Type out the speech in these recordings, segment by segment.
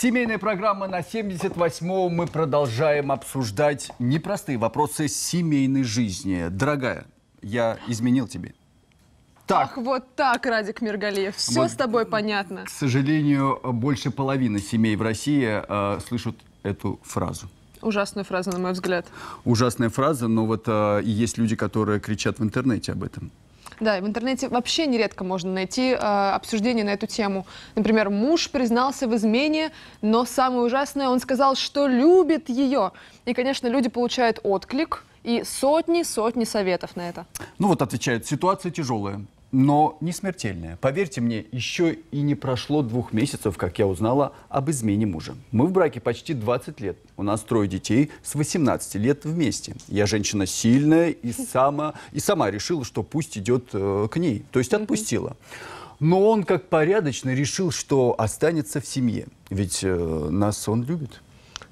Семейная программа на 78-м. Мы продолжаем обсуждать непростые вопросы семейной жизни. Дорогая, я изменил тебе. Так. Ах, вот так, Радик Миргалиев. Все вот, с тобой понятно. К сожалению, больше половины семей в России э, слышат эту фразу. Ужасная фраза, на мой взгляд. Ужасная фраза, но вот э, есть люди, которые кричат в интернете об этом. Да, в интернете вообще нередко можно найти э, обсуждение на эту тему. Например, муж признался в измене, но самое ужасное, он сказал, что любит ее. И, конечно, люди получают отклик и сотни-сотни советов на это. Ну вот отвечают, ситуация тяжелая но не смертельная. Поверьте мне, еще и не прошло двух месяцев, как я узнала об измене мужа. Мы в браке почти 20 лет. У нас трое детей с 18 лет вместе. Я женщина сильная и сама, и сама решила, что пусть идет э, к ней. То есть отпустила. Но он, как порядочно, решил, что останется в семье. Ведь э, нас он любит.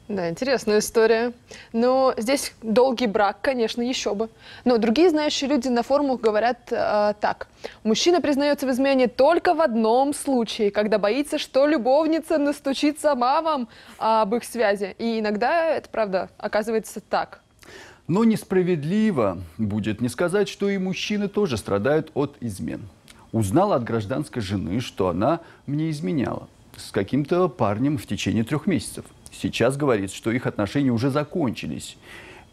Да, интересная история. Но здесь долгий брак, конечно, еще бы. Но другие знающие люди на форумах говорят э, так. Мужчина признается в измене только в одном случае, когда боится, что любовница настучит сама вам об их связи. И иногда это, правда, оказывается так. Но несправедливо будет не сказать, что и мужчины тоже страдают от измен. Узнала от гражданской жены, что она мне изменяла с каким-то парнем в течение трех месяцев. Сейчас говорит, что их отношения уже закончились,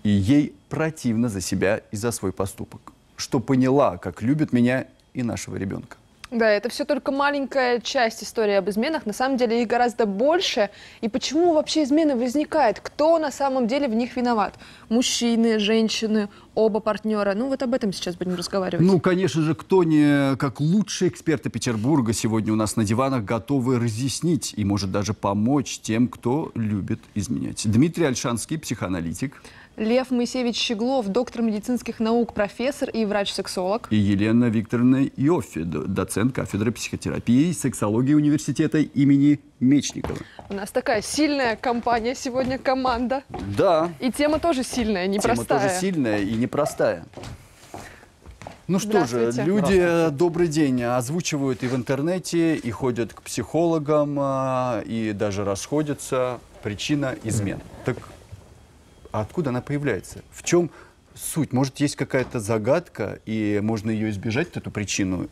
и ей противно за себя и за свой поступок, что поняла, как любит меня и нашего ребенка. Да, это все только маленькая часть истории об изменах. На самом деле их гораздо больше. И почему вообще измены возникают? Кто на самом деле в них виноват? Мужчины, женщины, оба партнера. Ну вот об этом сейчас будем разговаривать. Ну, конечно же, кто не как лучшие эксперты Петербурга сегодня у нас на диванах готовы разъяснить и может даже помочь тем, кто любит изменять. Дмитрий Альшанский, психоаналитик. Лев Моисеевич Щеглов, доктор медицинских наук, профессор и врач-сексолог. И Елена Викторовна Иоффи, доцент кафедры психотерапии и сексологии университета имени Мечникова. У нас такая сильная компания сегодня, команда. Да. И тема тоже сильная, непростая. Тема тоже сильная и непростая. Ну что же, люди, добрый день, озвучивают и в интернете, и ходят к психологам, а, и даже расходятся. Причина измен. Так а откуда она появляется? В чем суть? Может, есть какая-то загадка, и можно ее избежать, эту причину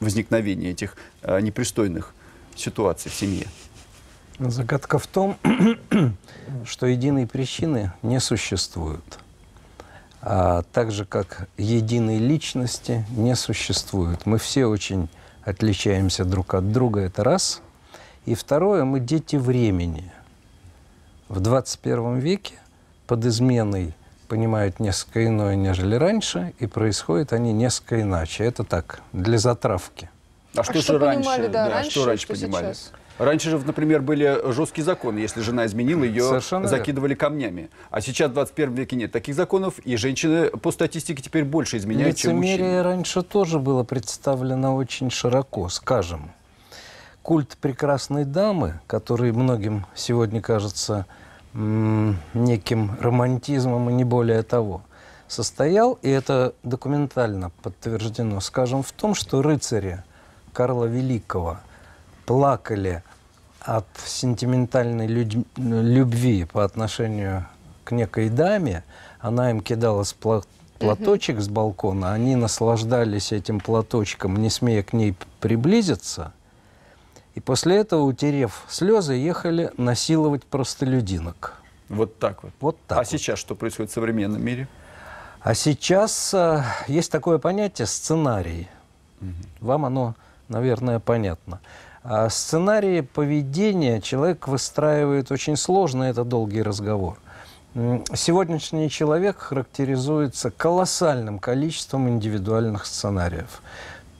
возникновения этих э, непристойных ситуаций в семье? Загадка в том, что единой причины не существует. А так же, как единой личности не существует. Мы все очень отличаемся друг от друга, это раз. И второе, мы дети времени. В 21 веке под изменой понимают несколько иное, нежели раньше, и происходят они несколько иначе. Это так, для затравки. А, а что, что же раньше? Да, да, раньше, что раньше что понимали? Сейчас? Раньше же, например, были жесткие законы. Если жена изменила, ее Совершенно закидывали верно. камнями. А сейчас в 21 веке нет таких законов, и женщины по статистике теперь больше изменяют, чем мужчины. Лицемерие раньше тоже было представлено очень широко, скажем. Культ прекрасной дамы, который многим сегодня кажется неким романтизмом и не более того, состоял, и это документально подтверждено, скажем, в том, что рыцари Карла Великого плакали от сентиментальной любви по отношению к некой даме, она им кидала платочек с балкона, они наслаждались этим платочком, не смея к ней приблизиться – и после этого, утерев слезы, ехали насиловать простолюдинок. Вот так вот. Вот так. А вот. сейчас что происходит в современном мире? А сейчас э, есть такое понятие сценарий. Угу. Вам оно, наверное, понятно. А сценарии поведения человек выстраивает очень сложно, это долгий разговор. Сегодняшний человек характеризуется колоссальным количеством индивидуальных сценариев.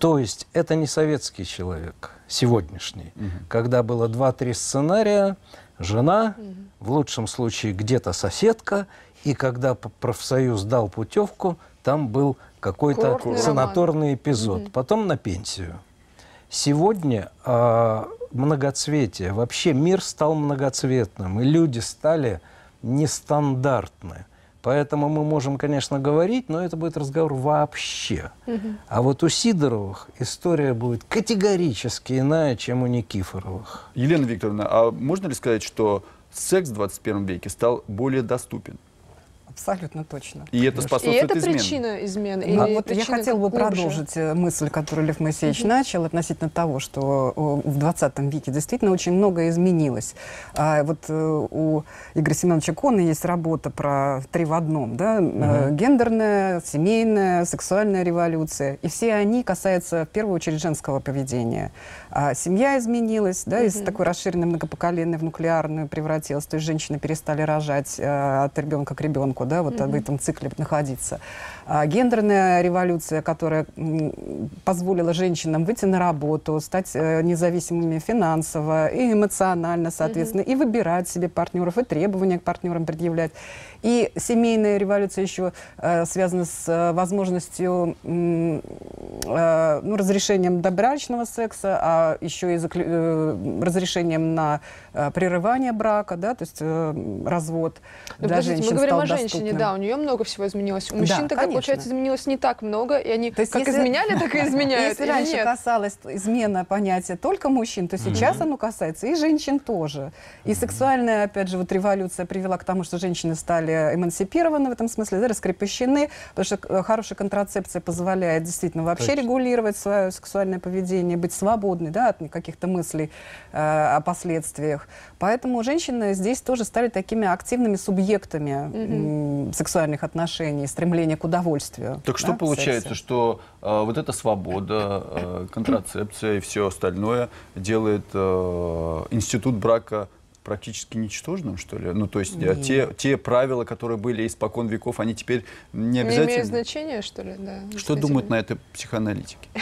То есть это не советский человек, сегодняшний, угу. когда было два-три сценария, жена, угу. в лучшем случае где-то соседка, и когда профсоюз дал путевку, там был какой-то санаторный роман. эпизод, угу. потом на пенсию. Сегодня э, многоцветие, вообще мир стал многоцветным, и люди стали нестандартны. Поэтому мы можем, конечно, говорить, но это будет разговор вообще. А вот у Сидоровых история будет категорически иная, чем у Никифоровых. Елена Викторовна, а можно ли сказать, что секс в 21 веке стал более доступен? Абсолютно точно. И это И способствует это изменам? причина измены? А или вот я причина хотела бы глубже? продолжить э, мысль, которую Лев Моисеевич начал относительно того, что в 20 веке действительно очень многое изменилось. А вот э, у Игоря Семеновича Кона есть работа про три в одном, да, Э, гендерная, семейная, сексуальная революция, и все они касаются в первую очередь женского поведения. А семья изменилась, да, из такой расширенной многопоколенной в нуклеарную превратилась, то есть женщины перестали рожать э, от ребенка к ребенку, да, вот в этом цикле находиться. А гендерная революция, которая позволила женщинам выйти на работу, стать э, независимыми финансово и эмоционально, соответственно, и выбирать себе партнеров, и требования к партнерам предъявлять. И семейная революция еще э, связана с э, возможностью э, ну, разрешением добрачного секса, а еще и заклю- э, разрешением на э, прерывание брака, да, то есть э, развод Ну, для подождите, женщин мы говорим стал о женщине, доступным. да, у нее много всего изменилось. У Да, мужчин тогда, конечно. получается, изменилось не так много, и они То есть как если- изменяли, так и изменяют, Если раньше нет? касалось измена понятия только мужчин, то сейчас оно касается и женщин тоже. И сексуальная, опять же, вот революция привела к тому, что женщины стали эмансипированы в этом смысле, да, раскрепощены, потому что э, хорошая контрацепция позволяет действительно вообще Точно. регулировать свое сексуальное поведение, быть свободной да, от каких-то мыслей э, о последствиях. Поэтому женщины здесь тоже стали такими активными субъектами м, сексуальных отношений, стремления к удовольствию. Так что да, в получается, сексе. что э, вот эта свобода, э, контрацепция и все остальное делает э, институт брака практически ничтожным, что ли? Ну, то есть э, те, те правила, которые были испокон веков, они теперь не Не обязательно. имеет значения, что ли? Да, Что думают на это психоаналитики?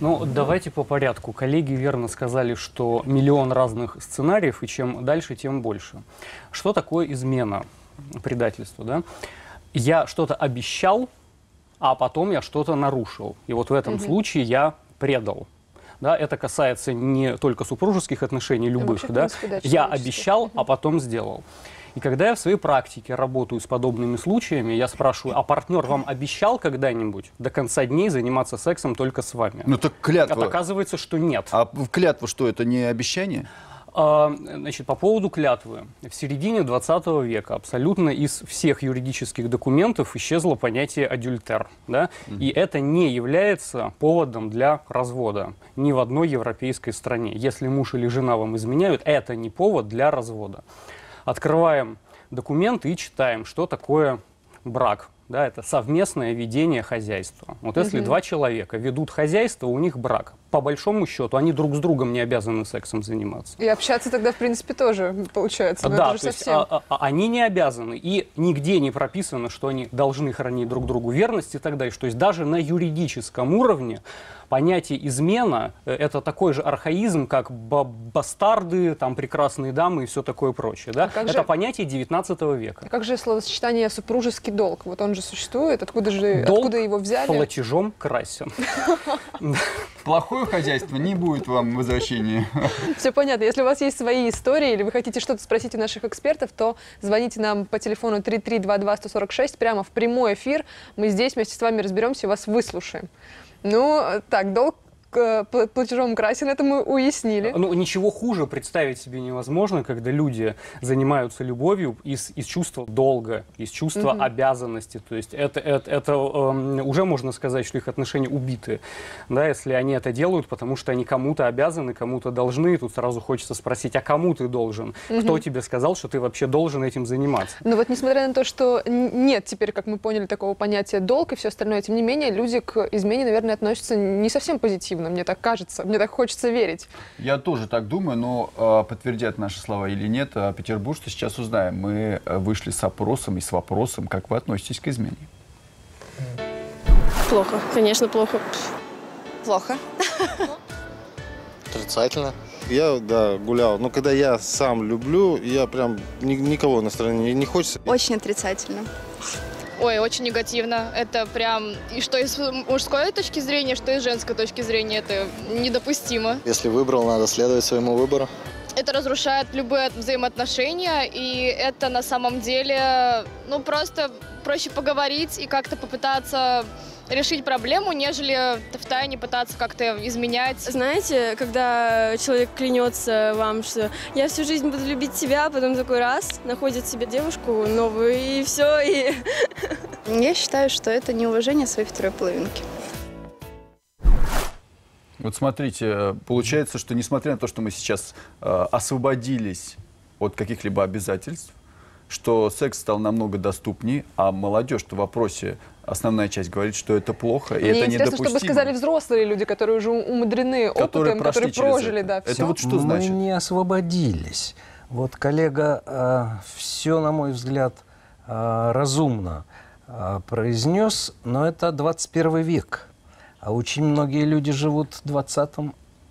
Ну, давайте по порядку. Коллеги верно сказали, что миллион разных сценариев, и чем дальше, тем больше. Что такое измена, предательство, да? Я что-то обещал, а потом я что-то нарушил. И вот в этом случае я предал. Да, это касается не только супружеских отношений, любых. вообще, в да? принципе, да, я обещал, а потом сделал. И когда я в своей практике работаю с подобными случаями, я спрашиваю, а партнер вам обещал когда-нибудь до конца дней заниматься сексом только с вами? Ну, так клятва. оказывается, что нет. А клятва что, это не обещание? А, Значит, по поводу клятвы. В середине 20 века абсолютно из всех юридических документов исчезло понятие адюльтер. Да? И это не является поводом для развода ни в одной европейской стране. Если муж или жена вам изменяют, это не повод для развода. Открываем документы и читаем, что такое брак. Да, это совместное ведение хозяйства. Вот если два человека ведут хозяйство, у них брак. По большому счету, они друг с другом не обязаны сексом заниматься. И общаться тогда, в принципе, тоже получается. но да, то есть совсем... а- а- а они не обязаны. И нигде не прописано, что они должны хранить друг другу верность и так далее. То есть даже на юридическом уровне понятие измена это такой же архаизм, как ба- бастарды, там прекрасные дамы и все такое прочее. Да? А это же- понятие 19 века. А как же словосочетание «супружеский долг»? Вот он же существует, откуда же Долг откуда его взяли? платежом красен. Плохое хозяйство не будет вам возвращения. Все понятно. Если у вас есть свои истории или вы хотите что-то спросить у наших экспертов, то звоните нам по телефону 3322-146 прямо в прямой эфир. Мы здесь вместе с вами разберемся и вас выслушаем. Ну, так, долг платежом красен, это мы уяснили. Ну, ничего хуже представить себе невозможно, когда люди занимаются любовью из, из чувства долга, из чувства обязанности. То есть это, это, это, эм, уже можно сказать, что их отношения убиты. Да, если они это делают, потому что они кому-то обязаны, кому-то должны. И тут сразу хочется спросить, а кому ты должен? Кто тебе сказал, что ты вообще должен этим заниматься? Но вот несмотря на то, что нет теперь, как мы поняли, такого понятия долг и все остальное, тем не менее, люди к измене, наверное, относятся не совсем позитивно, мне так кажется, мне так хочется верить. Я тоже так думаю, но э, подтвердят наши слова или нет, а петербуржцы сейчас узнаем. Мы э, вышли с опросом и с вопросом, как вы относитесь к измене. Плохо, конечно, плохо. Плохо. Отрицательно. Я, да, гулял. Но когда я сам люблю, я прям ни- никого на стороне не, не хочется. Очень отрицательно. Ой, очень негативно. Это прям, и что из мужской точки зрения, что из женской точки зрения, это недопустимо. Если выбрал, надо следовать своему выбору. это разрушает любые взаимоотношения, и это на самом деле, ну, просто проще поговорить и как-то попытаться решить проблему, нежели в тайне пытаться как-то изменять. Знаете, когда человек клянется вам, что я всю жизнь буду любить тебя, а потом такой раз находит себе девушку новую, и все, и... Я считаю, что это неуважение своей второй половинки. Вот смотрите, э, получается, что несмотря на то, что мы сейчас э, освободились от каких-либо обязательств, что секс стал намного доступнее, а молодежь в вопросе основная часть говорит, что это плохо, и Мне это интересно, недопустимо. чтобы сказали взрослые люди, которые уже умудрены Которые опытом, которые прожили, это. да, Это все. вот что Мы значит? не освободились. Вот коллега все, на мой взгляд, а, разумно а, произнес, но это 21 век. А очень многие люди живут в 20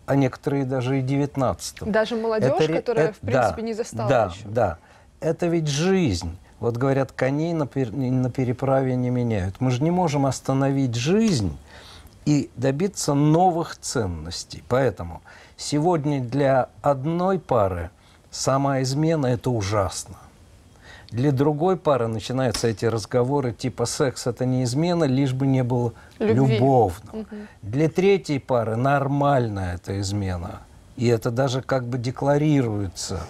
а некоторые даже и 19 Даже молодежь, Это которая, это- в принципе, да, не застала Да, еще. да. Это ведь жизнь. Вот говорят, коней на, пер- на переправе не меняют. Мы же не можем остановить жизнь и добиться новых ценностей. Поэтому сегодня для одной пары сама измена – это ужасно. Для другой пары начинаются эти разговоры типа секс это не измена, лишь бы не было Любви. любовного. Для третьей пары нормально это измена. И это даже как бы декларируется.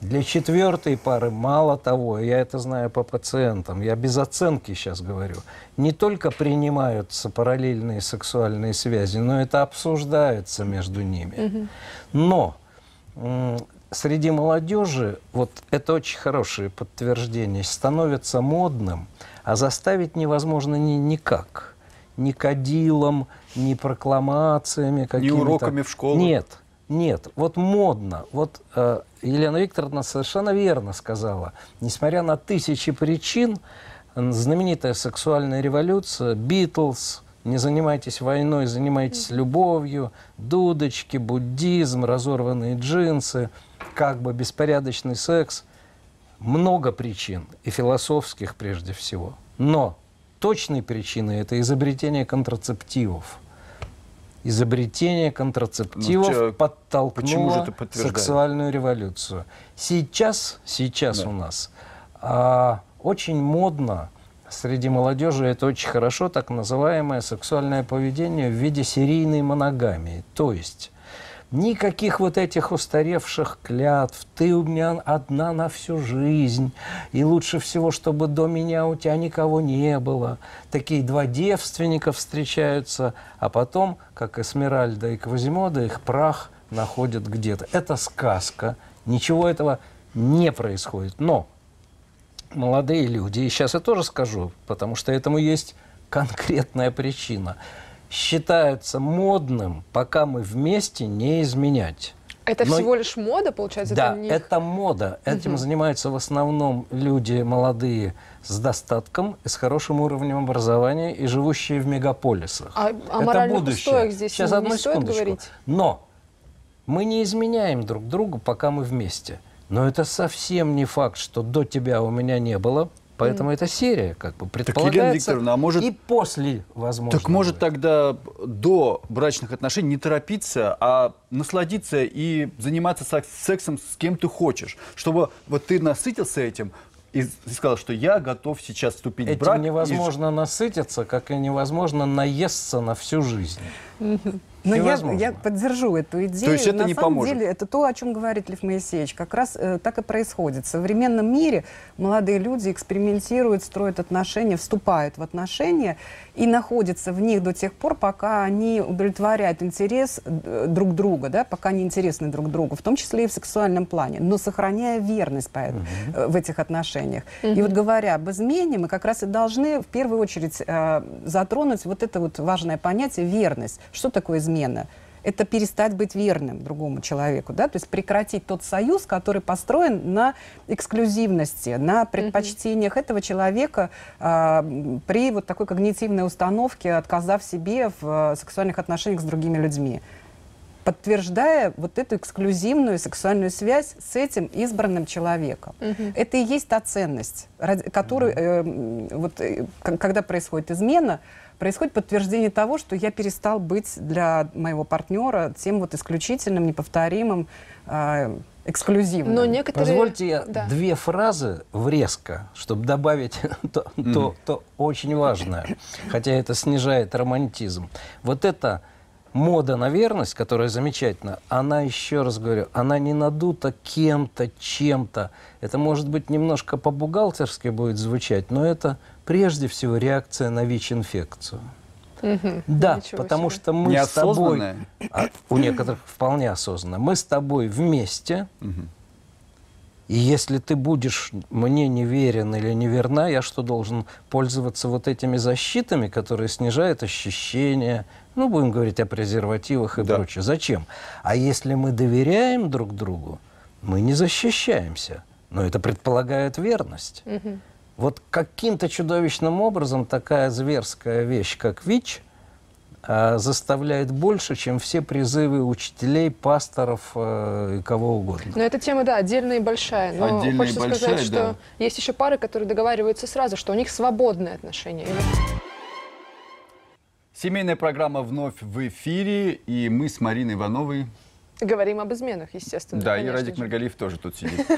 Для четвертой пары, мало того, я это знаю по пациентам, я без оценки сейчас говорю, не только принимаются параллельные сексуальные связи, но это обсуждается между ними. Но среди молодежи, вот это очень хорошее подтверждение, становится модным, а заставить невозможно ни, никак. Ни кадилом, ни прокламациями какими-то. уроками в школах? Нет, нет. Вот модно. Вот э, Елена Викторовна совершенно верно сказала. Несмотря на тысячи причин, знаменитая сексуальная революция, Битлз, не занимайтесь войной, занимайтесь любовью, дудочки, буддизм, разорванные джинсы, как бы беспорядочный секс. Много причин, и философских прежде всего. Но точной причиной это изобретение контрацептивов. Изобретение контрацептивов Ну, же подтолкнуло сексуальную революцию. Сейчас, сейчас Да. у нас а, очень модно среди молодежи, это очень хорошо, так называемое сексуальное поведение в виде серийной моногамии. То есть никаких вот этих устаревших клятв, ты у меня одна на всю жизнь, и лучше всего, чтобы до меня у тебя никого не было. Такие два девственника встречаются, а потом, как Эсмеральда и Квазимода, их прах находят где-то. Это сказка, ничего этого не происходит. Но молодые люди, и сейчас я тоже скажу, потому что этому есть конкретная причина, считаются модным, пока мы вместе не изменять. Это Но- всего лишь мода, получается? Да, это не... это мода. Этим занимаются в основном люди молодые с достатком и с хорошим уровнем образования и живущие в мегаполисах. А- о это будущее. здесь Сейчас не одну стоит секундочку. говорить? Но мы не изменяем друг другу, пока мы вместе. Но это совсем не факт, что до тебя у меня не было. Поэтому это серия, как бы Елена предполагается. Викторовна, а может- И после, возможно. Так может будет. тогда до брачных отношений не торопиться, а насладиться и заниматься секс- сексом с кем ты хочешь, чтобы вот ты насытился этим и и сказал, что я готов сейчас вступить в Этим брак. и невозможно насытиться, как и невозможно наесться на всю жизнь. Но я, Невозможно. я поддержу эту идею. То есть это На не самом поможет? деле, это то, о чем говорит Лев Моисеевич. Как раз э, так и происходит. В современном мире молодые люди экспериментируют, строят отношения, вступают в отношения и находятся в них до тех пор, пока они удовлетворяют интерес э, друг друга, да, пока они интересны друг другу, в том числе и в сексуальном плане, но сохраняя верность по эт- э, в этих отношениях. И вот говоря об измене, мы как раз и должны в первую очередь э, затронуть вот это вот важное понятие верность. Что такое измена? Это перестать быть верным другому человеку, да, то есть прекратить тот союз, который построен на эксклюзивности, на предпочтениях этого человека м, при вот такой когнитивной установке, отказав себе в э, сексуальных отношениях с другими людьми. Подтверждая вот эту эксклюзивную сексуальную связь с этим избранным человеком. Это и есть та ценность, ради- которую, э, вот, э, к- когда происходит измена, происходит подтверждение того, что я перестал быть для моего партнера тем вот исключительным, неповторимым, э, эксклюзивным. Но некоторые... Позвольте я Да. две фразы врезко, чтобы добавить то, то- то очень важное, хотя это снижает романтизм. Вот эта мода на верность, которая замечательна, она, еще раз говорю, она не надута кем-то, чем-то. Это, может быть, немножко по-бухгалтерски будет звучать, но это прежде всего реакция на ВИЧ-инфекцию. Мгм. Да, Ничего потому себе. что мы с тобой... А у некоторых вполне осознанно. Мы с тобой вместе, и если ты будешь мне не верен или не верна, я что, должен пользоваться вот этими защитами, которые снижают ощущения, ну, будем говорить о презервативах и Да. прочее. Зачем? А если мы доверяем друг другу, мы не защищаемся. Но это предполагает верность. Мгм. Вот каким-то чудовищным образом такая зверская вещь, как ВИЧ, а, заставляет больше, чем все призывы учителей, пасторов э, и кого угодно. Но эта тема, да, отдельная и большая. Но Отдельная и хочется большая, сказать, что да. есть еще пары, которые договариваются сразу, что у них свободные отношения. И Семейная программа вновь в эфире, и мы с Мариной Ивановой Говорим об изменах, естественно. Да, и Радик же. Маргалиев тоже тут сидит.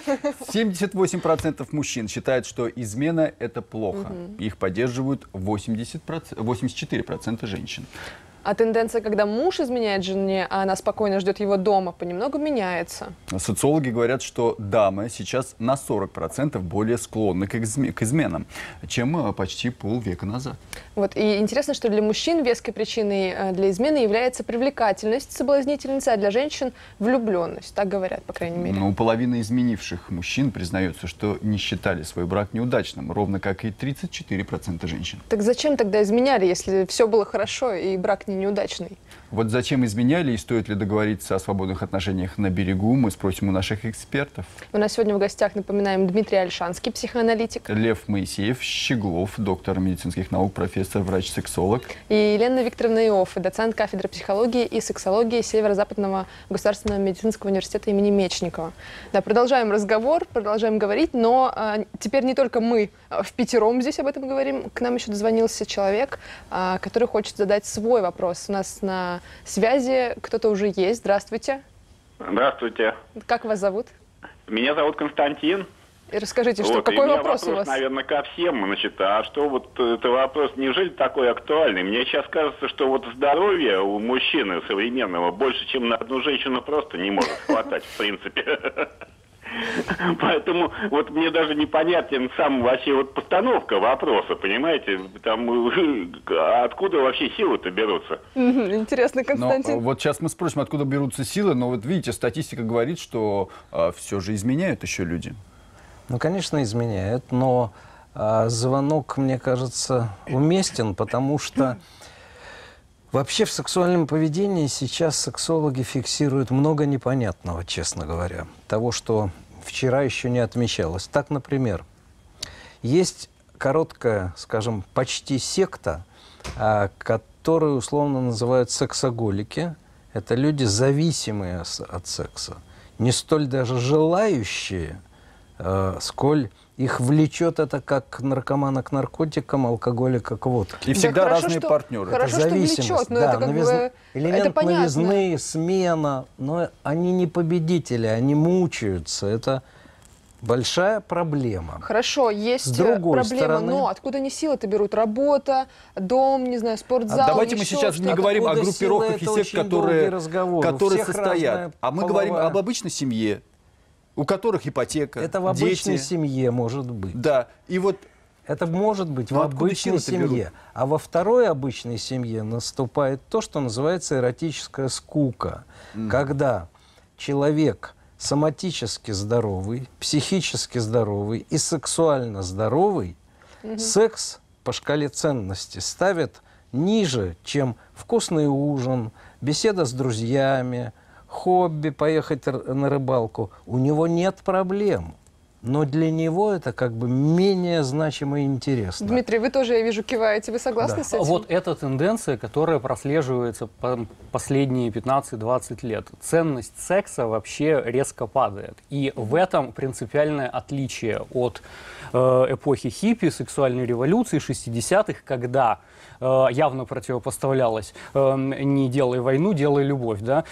78% мужчин считают, что измена – это плохо. Их поддерживают 80%, 84% женщин. А тенденция, когда муж изменяет жене, а она спокойно ждет его дома, понемногу меняется. Социологи говорят, что дамы сейчас на 40% более склонны к, изме- к изменам, чем э, почти полвека назад. Вот. И интересно, что для мужчин веской причиной э, для измены является привлекательность соблазнительницы, а для женщин – влюбленность. Так говорят, по крайней мере. Но у половины изменивших мужчин признаются, что не считали свой брак неудачным, ровно как и 34% женщин. Так зачем тогда изменяли, если все было хорошо и брак неудачный? Вот зачем изменяли и стоит ли договориться о свободных отношениях на берегу, мы спросим у наших экспертов. У нас сегодня в гостях, напоминаем, Дмитрий Альшанский, психоаналитик, Лев Моисеев, Щеглов, доктор медицинских наук, профессор, врач-сексолог. и Елена Викторовна Иоффе, доцент кафедры психологии и сексологии Северо-Западного государственного медицинского университета имени Мечникова. Да, продолжаем разговор, продолжаем говорить, но а, теперь не только мы а, в пятером здесь об этом говорим. К нам еще дозвонился человек, а, который хочет задать свой вопрос. У нас на связи кто-то уже есть. Здравствуйте. Здравствуйте. Как вас зовут? Меня зовут Константин. И расскажите, что, Вот, и какой меня вопрос, у вас? наверное, ко всем. Значит, а что вот это вопрос, неужели такой актуальный? Мне сейчас кажется, что вот здоровье у мужчины современного больше, чем на одну женщину просто не может хватать, в принципе. Поэтому вот мне даже непонятен сам вообще вот постановка вопроса, понимаете? Там э, откуда вообще силы-то берутся? Интересно, Но Константин. э, вот сейчас мы спросим, откуда берутся силы, но вот видите, статистика говорит, что все же изменяют еще люди. Ну, конечно, изменяет, но а, звонок, мне кажется, уместен, потому что вообще в сексуальном поведении сейчас сексологи фиксируют много непонятного, честно говоря, того, что вчера еще не отмечалось. Так, например, есть короткая, скажем, почти секта, а, которую условно называют сексоголики. Это люди, зависимые от секса, не столь даже желающие, э, сколь их влечет это как наркомана к наркотикам, алкоголика к водке. И Да всегда хорошо, разные что- партнеры. хорошо, что Зависимость, влечет, но да, это как новизна- бы... элемент это понятно. новизны, смена, но они не победители, они мучаются. Это большая проблема. Хорошо, есть С другой э, проблема, стороны- но откуда они силы-то берут? Работа, дом, не знаю, спортзал, А Давайте мы сейчас не говорим о группировках и это сект, которые, которые состоят. А мы половая- говорим об обычной семье, у которых ипотека, Это в обычной дети. семье может быть. Да, и вот Это может быть Ну, в откуда обычной силы-то берут? семье. А во второй обычной семье наступает то, что называется эротическая скука. Когда человек соматически здоровый, психически здоровый и сексуально здоровый, секс по шкале ценности ставит ниже, чем вкусный ужин, беседа с друзьями, хобби, поехать на рыбалку. У него нет проблем. Но для него это как бы менее значимо и интересно. Дмитрий, вы тоже, я вижу, киваете. Вы согласны Да. с этим? Вот эта тенденция, которая прослеживается по- последние 15-20 лет. Ценность секса вообще резко падает. И в этом принципиальное отличие от э, эпохи хиппи, сексуальной революции 60-х, когда э, явно противопоставлялось э, не делай войну, делай любовь. Да?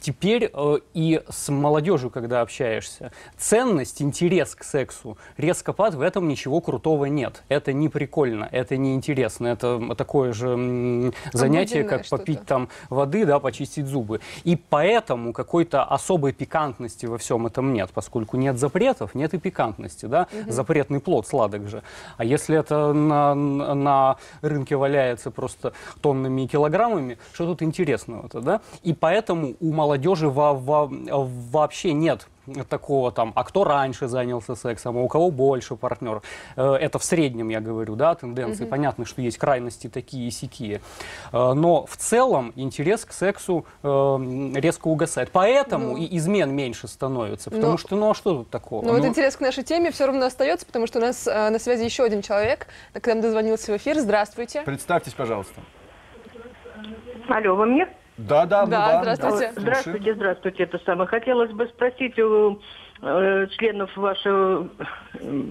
Теперь э, и с молодежью, когда общаешься, ценность, интерес к сексу резко падает, в этом ничего крутого нет. Это не прикольно, это не интересно, это такое же м, занятие, как попить там воды, да, почистить зубы. И поэтому какой-то особой пикантности во всем этом нет, поскольку нет запретов, нет и пикантности, да, запретный плод сладок же. А если это на, на рынке валяется просто тоннами и килограммами, что тут интересного-то, да? И поэтому у молодежи во- во- вообще нет такого там, а кто раньше занялся сексом, а у кого больше партнер. Э, Это в среднем, я говорю, да, тенденции. Понятно, что есть крайности такие и сякие. Э, Но в целом интерес к сексу э, резко угасает. Поэтому Ну. и измен меньше становится. Потому Но- что, ну а что тут такого? Но вот Ну, интерес к нашей теме все равно остается, потому что у нас на связи еще один человек, к нам дозвонился в эфир. Здравствуйте. Представьтесь, пожалуйста. Алло, вы мне? Да, да, мы Да, вам. здравствуйте. слушаем. Здравствуйте, здравствуйте, это самое. Хотелось бы спросить у э, членов вашего... э,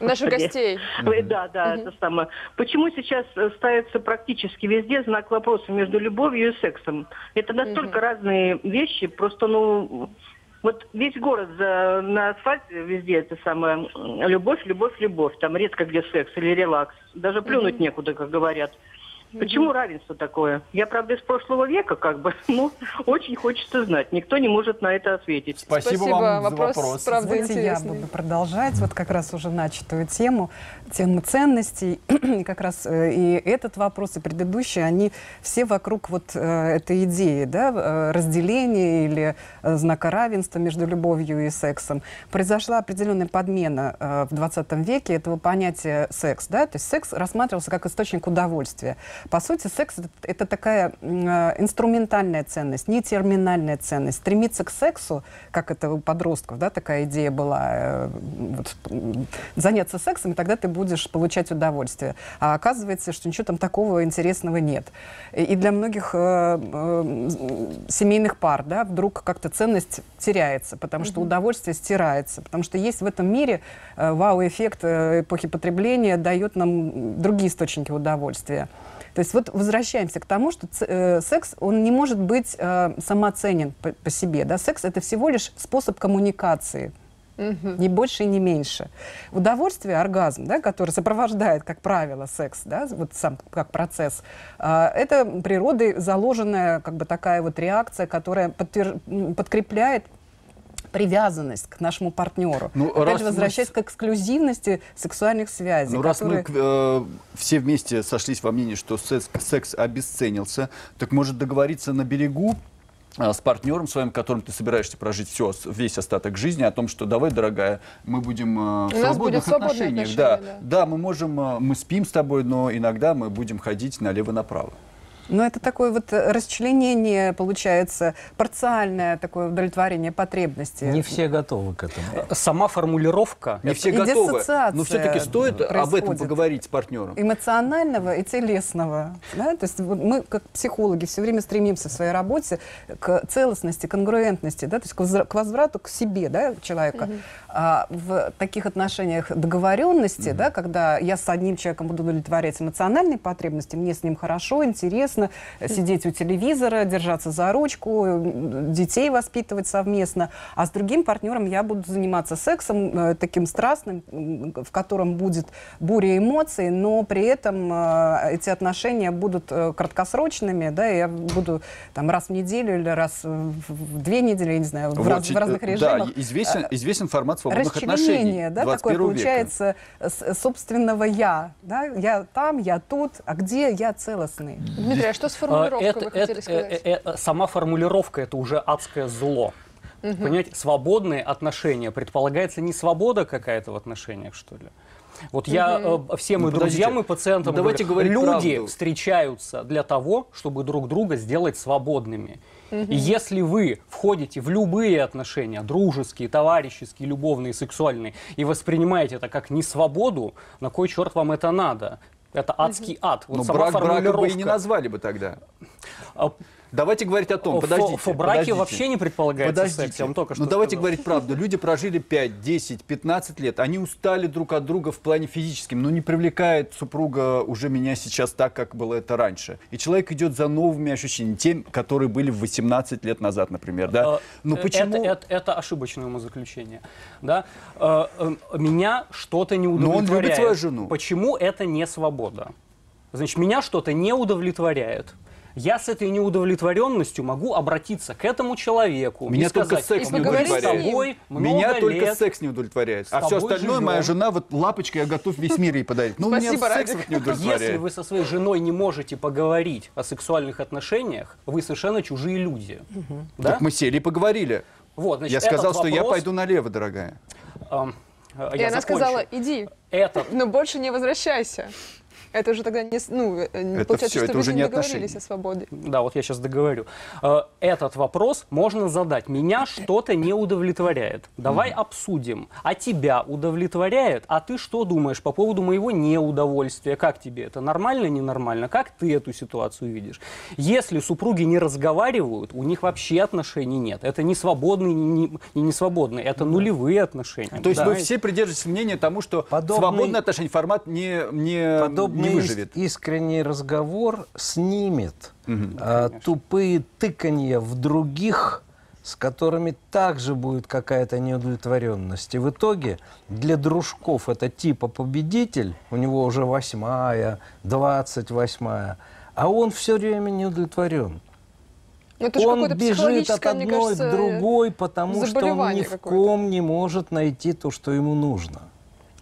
Наших Господи. гостей. Вы- Да, да, это самое. Почему сейчас э, ставится практически везде знак вопроса между любовью и сексом? Это настолько разные вещи, просто, ну, вот весь город за, на асфальте везде это самое м, любовь, любовь, любовь. Там редко где секс или релакс. Даже плюнуть некуда, как говорят. Почему равенство такое? Я, правда, из прошлого века, как бы, но очень хочется знать. Никто не может на это ответить. Спасибо, Спасибо, вам вопрос, за вопрос. правда, я буду продолжать вот как раз уже начатую тему, тему ценностей. И как раз э, и этот вопрос, и предыдущий, они все вокруг вот э, этой идеи, да, э, разделения или знака равенства между любовью и сексом. Произошла определенная подмена в 20 веке этого понятия секс, да, то есть секс рассматривался как источник удовольствия. По сути, секс это, такая э, инструментальная ценность, не терминальная ценность. Стремиться к сексу, как это у подростков, да, такая идея была, э, вот, заняться сексом, и тогда ты будешь получать удовольствие. А оказывается, что ничего там такого интересного нет. И, для многих э, э, семейных пар, да, вдруг как-то ценность теряется, потому что удовольствие стирается, потому что есть в этом мире э, вау-эффект эпохи потребления, дает нам другие источники удовольствия. То есть вот возвращаемся к тому, что э, секс, он не может быть э, самоценен по, по себе. Да? Секс — это всего лишь способ коммуникации. Не больше и не меньше. Удовольствие, оргазм, да, который сопровождает, как правило, секс, да, вот сам как процесс, а, это природой заложенная как бы такая вот реакция, которая подтвер- подкрепляет привязанность к нашему партнеру. Ну, Опять раз же, мы возвращаясь с- к эксклюзивности сексуальных связей. Ну, раз мы которые- э, все вместе сошлись во мнении, что секс, секс обесценился, так может договориться на берегу а, с партнером своим, которым ты собираешься прожить все, весь остаток жизни, о том, что давай, дорогая, мы будем э, в свободных отношениях. Да, отношения, да. мы можем, э, мы спим с тобой, но иногда мы будем ходить налево-направо. Но это такое вот э, расчленение, получается, парциальное такое удовлетворение потребностей. Не все готовы к этому. Сама формулировка Не все И готовы. диссоциация Но все-таки стоит об этом поговорить с партнером. эмоционального и телесного. Да? То есть вот мы, как психологи, все время стремимся в своей работе к целостности, конгруентности, да? то есть к, возврату к себе да, человека. А в таких отношениях договоренности, да, когда я с одним человеком буду удовлетворять эмоциональные потребности, мне с ним хорошо, интересно, э, сидеть у телевизора, держаться за ручку, детей воспитывать совместно, а с другим партнером я буду заниматься сексом э, таким страстным, в котором будет буря эмоций, но при этом э, эти отношения будут э, краткосрочными, да, я буду там раз в неделю или раз в две недели, я не знаю, в, Вот, раз- в разных да, режимах. известен, известен формат свободных отношений Расчленение, да, такое 21 века. получается с- собственного я, да, я там, я тут, а где я целостный? Дмитрий, а что с А, формулировкой это- вы хотели это- сказать? э, э, сама формулировка это уже адское зло. Понимаете, свободные отношения предполагается не свобода какая-то в отношениях, что ли? Вот я э, всем Ну, и друзьям, и пациентам Ну, давайте говорю, говорить люди правду. встречаются для того, чтобы друг друга сделать свободными. И если вы входите в любые отношения, дружеские, товарищеские, любовные, сексуальные, и воспринимаете это как не свободу, на кой черт вам это надо? Это адский ад. Вот Но сама брак браком бы и не назвали бы тогда. Давайте говорить о том, подождите. фо- браке подождите. вообще не предполагается Подождите. секс, я вам только Ну что давайте сказал. говорить правду. Люди прожили 5, 10, 15 лет. Они устали друг от друга в плане физическим. Но не привлекает супруга уже меня сейчас так, как было это раньше. И человек идет за новыми ощущениями, тем, которые были в 18 лет назад, например. Да? Э, Но э, почему... Это, это- это ошибочное умозаключение. Да? Э, Меня что-то не он любит удовлетворяет. свою жену. Почему это не свобода? Значит, меня что-то не удовлетворяет. Я с этой неудовлетворенностью могу обратиться к этому человеку Меня и только сказать, секс не «Мы поговорить с удовлетворяет. тобой Меня только лет, секс не удовлетворяет. А все остальное живем». моя жена, вот лапочка, я готов весь мир ей подарить. Ну, меня Спасибо, секс Радик. вот не удовлетворяет. Если вы со своей женой не можете поговорить о сексуальных отношениях, вы совершенно чужие люди. Да? Так мы сели и поговорили. Вот, значит, я сказал, этот что я вопрос, пойду налево, дорогая. эм, э, И она закончу. сказала, иди, Этот но больше не возвращайся. Это уже тогда не, ну, э, не Это получается, всё, что это вы уже же не договорились отношения. о свободе. Да, вот я сейчас договорю. Э, Этот вопрос можно задать. Меня что-то не удовлетворяет. Давай обсудим. А тебя удовлетворяет? А ты что думаешь по поводу моего неудовольствия? Как тебе это? Нормально, ненормально? Как ты эту ситуацию видишь? Если супруги не разговаривают, у них вообще отношений нет. Это не свободные, не, не- не свободные. Это нулевые отношения. То есть вы Понимаете? все придерживаетесь мнения тому, что Подобный- свободное отношение формат не, не, Подобный не выживет. искренний разговор снимет а, тупые тыканья в других, с которыми также будет какая-то неудовлетворенность. И в итоге для дружков это типа победитель, у него уже восьмая, двадцать восьмая, а он все время не удовлетворен. Ну, это Он бежит от одной кажется, к другой, потому что он ни в ком не может найти то, что ему нужно.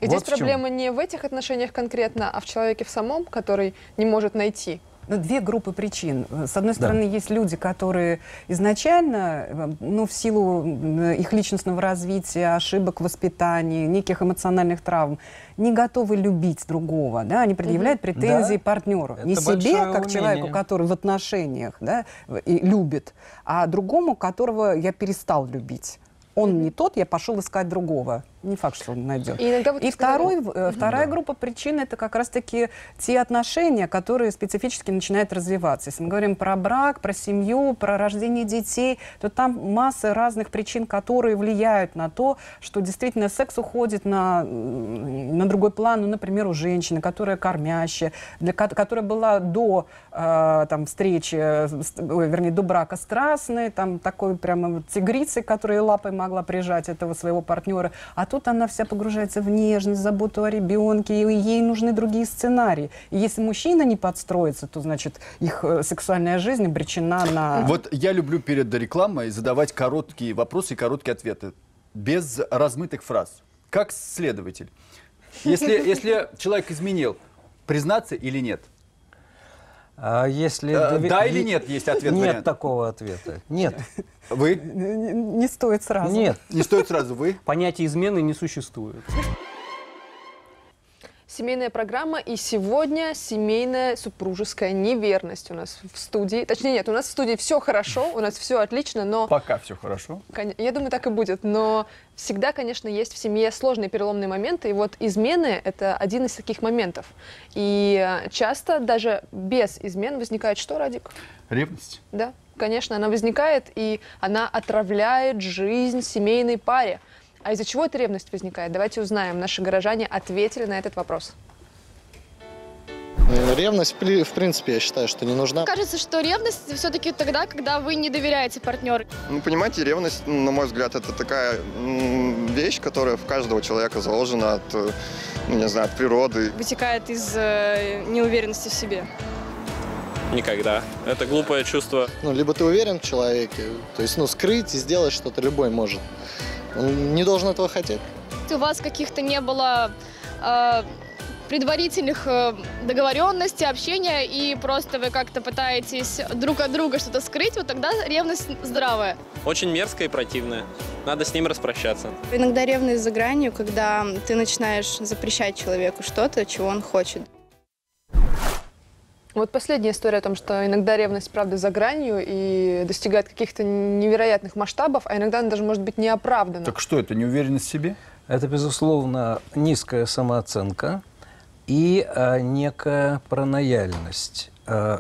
И Вот здесь чем. проблема не в этих отношениях конкретно, а в человеке в самом, который не может найти. Ну, две группы причин. С одной стороны, есть люди, которые изначально, э, ну, в силу их личностного развития, ошибок в воспитании, неких эмоциональных травм, не готовы любить другого, да, они предъявляют претензии Да. партнеру. Это не себе, как человеку, умение. который в отношениях, да, и любит, а другому, которого я перестал любить. Он не тот, я пошел искать другого. Не факт, что он найдет. И иногда вот И второй, э, вторая группа причин это как раз-таки те отношения, которые специфически начинают развиваться. Если мы говорим про брак, про семью, про рождение детей, то там масса разных причин, которые влияют на то, что действительно секс уходит на, на другой план. Ну, например, у женщины, которая кормящая, для, ко- которая была до э, там, встречи, э, ой, вернее, до брака страстной, там такой прямо тигрицей, которая лапой могла прижать этого своего партнера. А тут она вся погружается в нежность, заботу о ребенке, и ей нужны другие сценарии. И если мужчина не подстроится, то, значит, их э, сексуальная жизнь обречена на... Вот я люблю перед рекламой задавать короткие вопросы и короткие ответы, без размытых фраз. Как следователь. Если, если человек изменил, признаться или нет? А если дове- да или нет, есть ответ, Нет вариант. такого ответа. Нет. Вы? Не, не стоит сразу. Нет. Не стоит сразу вы? Понятия измены не существует. Семейная программа, и сегодня семейная супружеская неверность у нас в студии. Точнее, нет, у нас в студии все хорошо, у нас все отлично, но Пока все хорошо. Я думаю, так и будет. Но всегда, конечно, есть в семье сложные переломные моменты. И вот измены — это один из таких моментов. И э, часто даже без измен возникает что, Радик? Ревность? Да, конечно, она возникает, и она отравляет жизнь семейной паре. А из-за чего эта ревность возникает? Давайте узнаем. Наши горожане ответили на этот вопрос. Э, Ревность, в при- в принципе, я считаю, что не нужна. Кажется, что ревность все-таки тогда, когда вы не доверяете партнеру. Ну, понимаете, ревность, ну, на мой взгляд, это такая вещь, которая в каждого человека заложена от, э, ну, не знаю, от природы. Вытекает из э, неуверенности в себе. Никогда. Это глупое чувство. Ну, либо ты уверен в человеке, то есть, ну, скрыть и сделать что-то любой может. Он не должен этого хотеть. У вас каких-то не было э, предварительных э, договоренностей, общения, и просто вы как-то пытаетесь друг от друга что-то скрыть, вот тогда ревность здравая. Очень мерзкое и противное. Надо с ним распрощаться. Иногда ревность за гранью, когда ты начинаешь запрещать человеку что-то, чего он хочет. Вот последняя история о том, что иногда ревность, правда, за гранью и достигает каких-то невероятных масштабов, а иногда она даже может быть неоправдана. Так что это, неуверенность в себе? Это, безусловно, низкая самооценка и э, некая паранояльность. Э,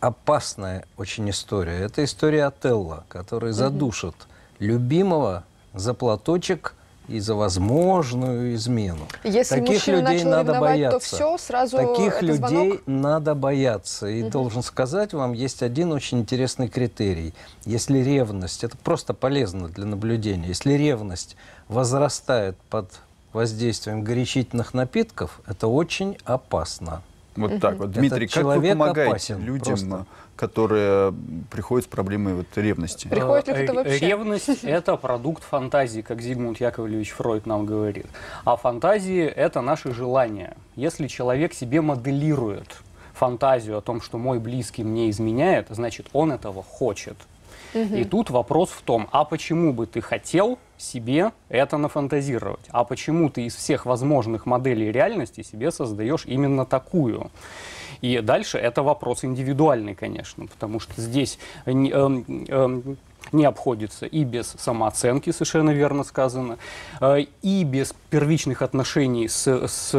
опасная очень история. Это история Отелла, который задушит любимого за платочек и за возможную измену. Если Таких людей надо бояться. то все, сразу Таких людей звонок? надо бояться. И Мгм. должен сказать вам, есть один очень интересный критерий. Если ревность, это просто полезно для наблюдения, если ревность возрастает под воздействием горячительных напитков, это очень опасно. Вот так вот. Этот Дмитрий, как вы помогаете опасен людям, просто. которые приходят с проблемой вот ревности? Приходит ли Э, кто-то вообще? Ревность – это продукт фантазии, как Зигмунд Яковлевич Фройд нам говорит. А фантазии – это наши желания. Если человек себе моделирует фантазию о том, что мой близкий мне изменяет, значит, он этого хочет. И тут вопрос в том, а почему бы ты хотел себе это нафантазировать? А почему ты из всех возможных моделей реальности себе создаешь именно такую? И дальше это вопрос индивидуальный, конечно, потому что здесь эм, эм, не обходится и без самооценки, совершенно верно сказано, э, и без первичных отношений с, с э,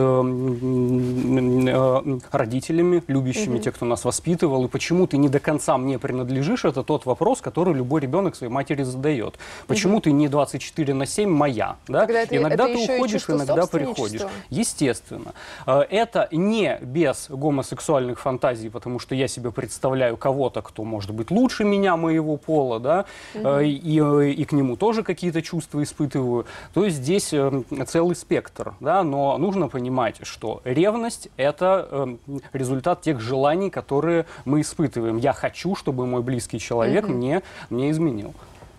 родителями, любящими, Мгм. те, кто нас воспитывал, и почему ты не до конца мне принадлежишь, это тот вопрос, который любой ребенок своей матери задает. Почему ты не 24 на 7 моя? Да? Это- иногда это ты уходишь, иногда приходишь. Естественно. Э, Это не без гомосексуальных фантазий, потому что я себе представляю кого-то, кто может быть лучше меня, моего пола, да, Э, и, э, и к нему тоже какие-то чувства испытываю. То есть здесь э, целый спектр, да, но нужно понимать, что ревность – это э, результат тех желаний, которые мы испытываем. Я хочу, чтобы мой близкий человек Мгм. мне, мне изменил.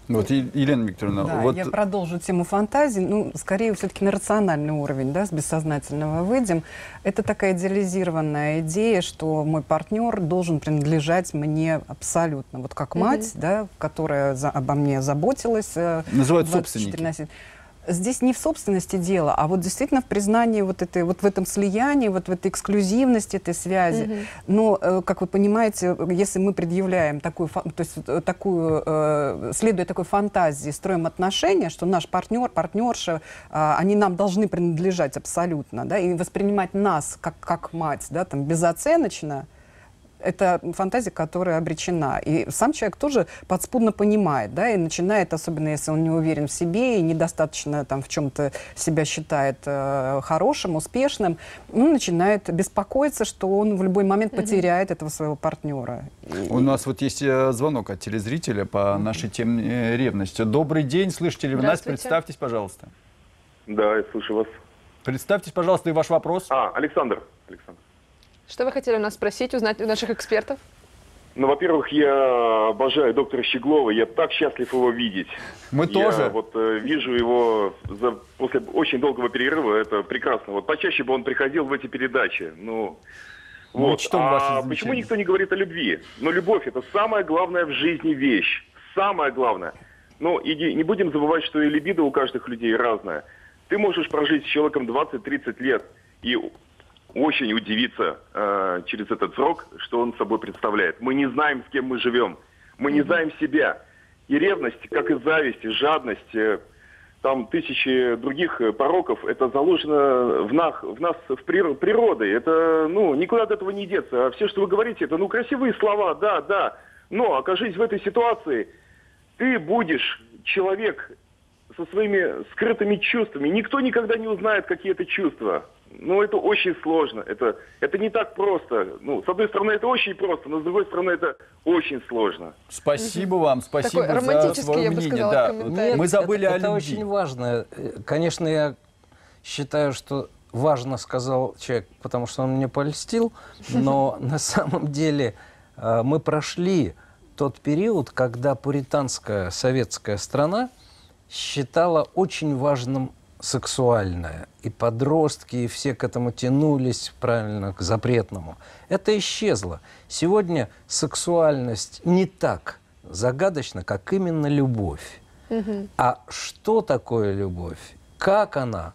Вот, Елена Викторовна, Да, вот я продолжу тему фантазий. Ну, скорее, все-таки на рациональный уровень, да, с бессознательного выйдем. Это такая идеализированная идея, что мой партнер должен принадлежать мне абсолютно. Вот как мать, да, которая за- обо мне заботилась. э, Называют 24 собственники. На 7. Здесь не в собственности дело, а вот действительно в признании вот, этой, вот в этом слиянии, вот в этой эксклюзивности этой связи. Мгм. Но, э, как вы понимаете, если мы предъявляем такую, то есть э, такую, э, следуя такой фантазии, строим отношения, что наш партнер, партнерша, они нам должны принадлежать абсолютно, да, и воспринимать нас как, как мать, да, там, безоценочно, это фантазия, которая обречена. И сам человек тоже подспудно понимает, да, и начинает, особенно если он не уверен в себе и недостаточно там в чем-то себя считает э, хорошим, успешным, ну, начинает беспокоиться, что он в любой момент потеряет этого своего партнера. у нас вот есть э, звонок от телезрителя по нашей теме э, ревности. Добрый день, слышите ли вы нас? Представьтесь, пожалуйста. Да, я слушаю вас. Представьтесь, пожалуйста, и ваш вопрос. А, Александр. Александр. Что вы хотели у нас спросить, узнать у наших экспертов? Ну, во-первых, я обожаю доктора Щеглова, я так счастлив его видеть. Мы я тоже. вот э, вижу его за, после очень долгого перерыва, это прекрасно. Вот почаще бы он приходил в эти передачи. Ну, Мы вот. а ваши почему никто не говорит о любви? Ну, любовь это самая главная в жизни вещь. Самое главное. Ну, и не будем забывать, что и либидо у каждых людей разная. Ты можешь прожить с человеком 20-30 лет и очень удивиться э, через этот срок, что он собой представляет. Мы не знаем, с кем мы живем. Мы не знаем себя. И ревность, как и зависть, и жадность, э, там тысячи других э, пороков, это заложено в нас, в нас в прир- природой. Это, ну, никуда от этого не деться. А все, что вы говорите, это, ну, красивые слова, да, да. Но окажись в этой ситуации, ты будешь человек со своими скрытыми чувствами. Никто никогда не узнает, какие это чувства. Ну, это очень сложно. Это, это не так просто. Ну, с одной стороны, это очень просто, но с другой стороны, это очень сложно. Спасибо вам, спасибо Такой за свое я бы мнение. сказала, да. комментарий. Нет, Мы забыли это, о это любви. очень важно. Э, Конечно, я считаю, что важно сказал человек, потому что он мне польстил, но на самом деле э, мы прошли тот период, когда пуританская советская страна считала очень важным сексуальное. И подростки, и все к этому тянулись, правильно, к запретному. Это исчезло. Сегодня сексуальность не так загадочна, как именно любовь. А что такое любовь? Как она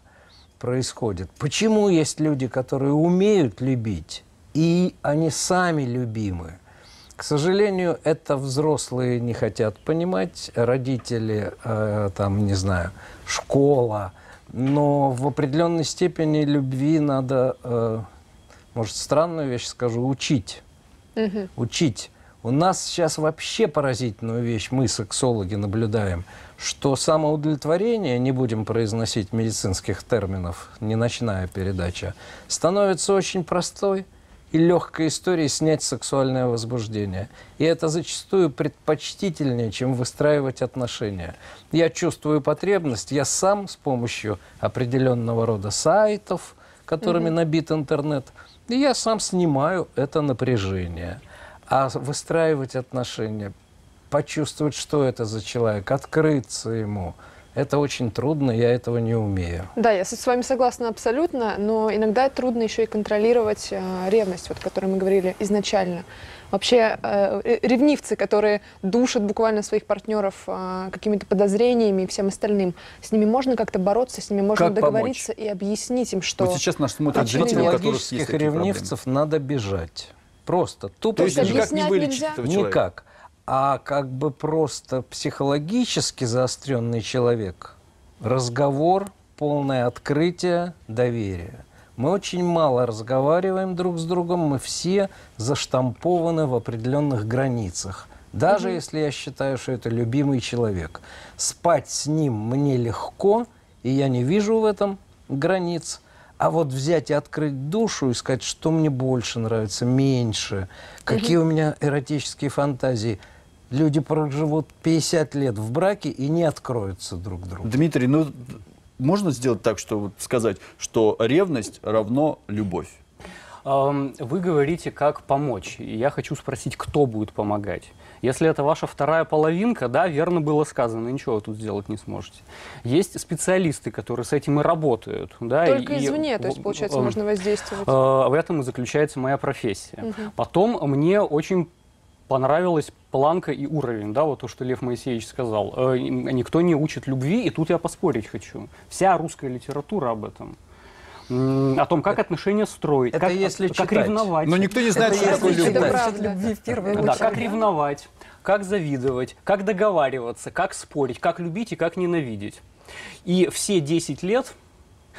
происходит? Почему есть люди, которые умеют любить, и они сами любимы? К сожалению, это взрослые не хотят понимать, родители, э, там, не знаю, школа. Но в определенной степени любви надо, э, может, странную вещь скажу, учить Мгм. учить. У нас сейчас вообще поразительную вещь мы, сексологи, наблюдаем, что самоудовлетворение, не будем произносить медицинских терминов, не ночная передача, становится очень простой и легкой историей снять сексуальное возбуждение. И это зачастую предпочтительнее, чем выстраивать отношения. Я чувствую потребность, я сам с помощью определенного рода сайтов, которыми Мгм. набит интернет, и я сам снимаю это напряжение. А выстраивать отношения, почувствовать, что это за человек, открыться ему, это очень трудно, я этого не умею. Да, я с вами согласна абсолютно, но иногда трудно еще и контролировать э, ревность, вот, о которой мы говорили изначально. Вообще э, ре- ревнивцы, которые душат буквально своих партнеров э, какими-то подозрениями и всем остальным, с ними можно как-то бороться, с ними можно Как договориться и объяснить им, что... Вот сейчас нас смотрят зрители, у которых есть такие проблемы. ревнивцев надо бежать. Просто, тупо То есть бежать. никак не вылечить этого человека? Никак. А как бы просто психологически заостренный человек, разговор, полное открытие, доверие. Мы очень мало разговариваем друг с другом, мы все заштампованы в определенных границах. Даже Мгм. если я считаю, что это любимый человек. Спать с ним мне легко, и я не вижу в этом границ. А вот взять и открыть душу и сказать, что мне больше нравится, меньше, какие у меня эротические фантазии. Люди проживут 50 лет в браке и не откроются друг другу. Дмитрий, ну можно сделать так, что вот сказать, что ревность равно любовь? Вы говорите, как помочь. И я хочу спросить, кто будет помогать. Если это ваша вторая половинка, да, верно было сказано, ничего вы тут сделать не сможете. Есть специалисты, которые с этим и работают. Да, Только и- извне, то есть, получается, ам, можно воздействовать. э, В этом и заключается моя профессия. Мгм. Потом мне очень понравилась планка и уровень, да, вот то, что Лев Моисеевич сказал. Э, Никто не учит любви, и тут я поспорить хочу. Вся русская литература об этом. О том, как отношения строить, это как, если как читать. ревновать. Но никто не знает, Это что такое если любовь. Это правда. Любви в первую Да, очередь. как ревновать, как завидовать, как договариваться, как спорить, как любить и как ненавидеть. И все 10 лет,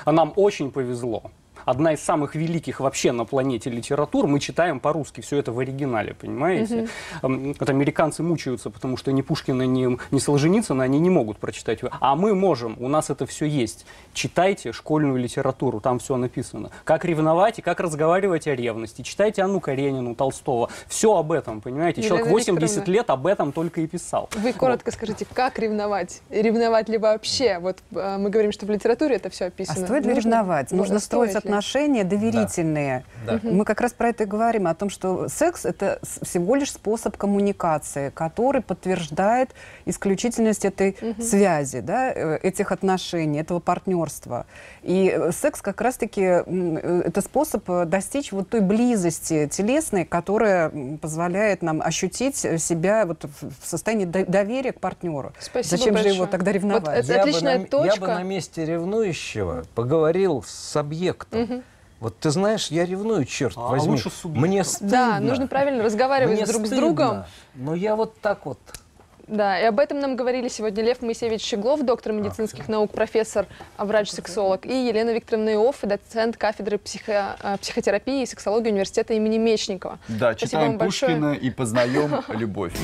а нам очень повезло, одна из самых великих вообще на планете литератур, мы читаем по-русски, все это в оригинале, понимаете? М, Вот американцы мучаются, потому что ни Пушкина, ни, ни Солженицына они не могут прочитать. А мы можем, у нас это все есть. Читайте школьную литературу, там все написано. Как ревновать и как разговаривать о ревности. Читайте Анну Каренину, Толстого. Все об этом, понимаете? Человек Елена 80 Викторовна. лет об этом только и писал. Вы коротко скажите, как ревновать? Ревновать ли вообще? Вот э, мы говорим, что в литературе это все А описано. стоит ли Нужно- ревновать? ну, Нужно строить ли? Отношения доверительные. Да. Мгм. Мы как раз про это и говорим, о том, что секс — это всего лишь способ коммуникации, который подтверждает исключительность этой связи, да, э, этих отношений, этого партнерства. И э, секс как раз-таки э, это способ достичь вот той близости телесной, которая позволяет нам ощутить себя вот в состоянии до- доверия к партнеру. Спасибо Зачем же его большое. тогда ревновать? Вот это я, бы отличная на, я точка. бы на месте ревнующего поговорил с объектом. Вот ты знаешь, я ревную, черт А возьми. лучше с. Мне стыдно. Да, нужно правильно разговаривать Мне друг с стыдно, другом. Но я вот так вот. Да, и об этом нам говорили сегодня Лев Моисеевич Щеглов, доктор медицинских наук, профессор, а врач-сексолог, и Елена Викторовна Иофф, доцент кафедры психо- э, психотерапии и сексологии университета имени Мечникова. Да, Спасибо читаем вам большое. Пушкина и познаем любовь.